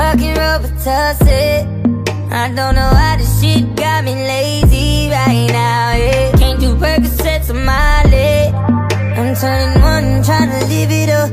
fucking Robitussin I don't know why this shit got me lazy right now, yeah. Can't do Percocets on my leg I'm turning one, trying to live it up.